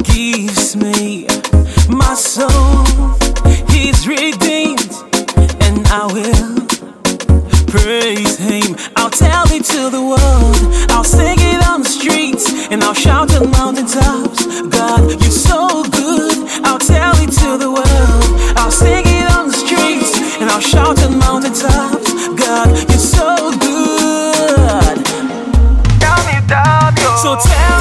forgives me. My soul, He's redeemed, and I will praise Him. I'll tell it to the world, I'll sing it on the streets, and I'll shout on mountaintops. God, you're so good. I'll tell it to the world, I'll sing it on the streets, and I'll shout on mountaintops. God, you're so good. So tell me, how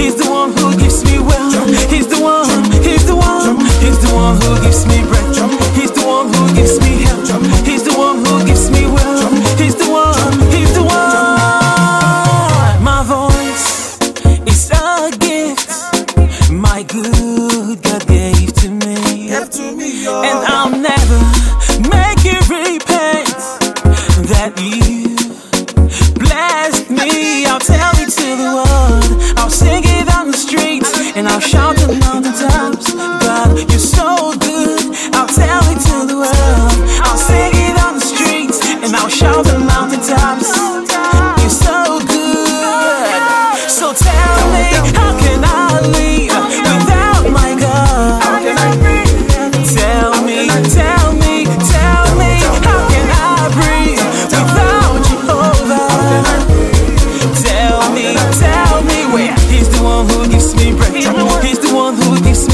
He's the one who gives me wealth, He's the one, He's the one, He's the one who gives me breath, He's the one who gives me health, He's the one who gives me wealth, He's the one, He's the one. My voice is a gift, my good God gave to me. And I'll never make you repent that you blessed me. I'll tell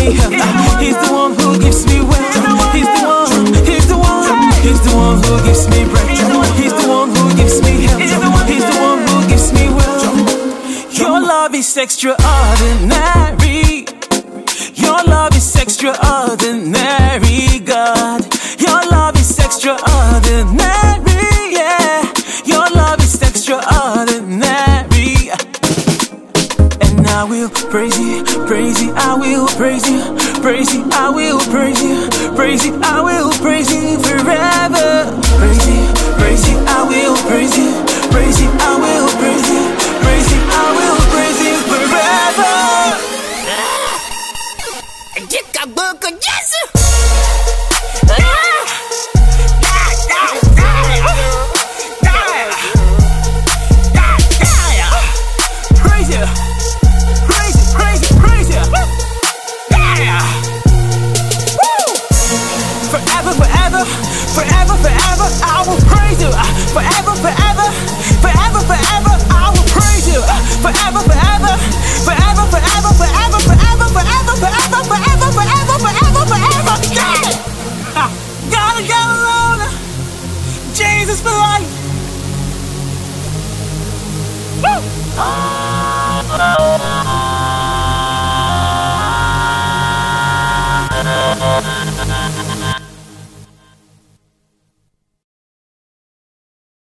He's the one who gives me wealth. He's the one, He's the one, He's the one who gives me breath. He's the one who gives me. He's the one who gives me. Your love is extraordinary. Your love is extraordinary, God. Your love is extraordinary, praise you, praise you, I will praise you, praise you, I will praise you, praise you, I will praise you forever. Oh,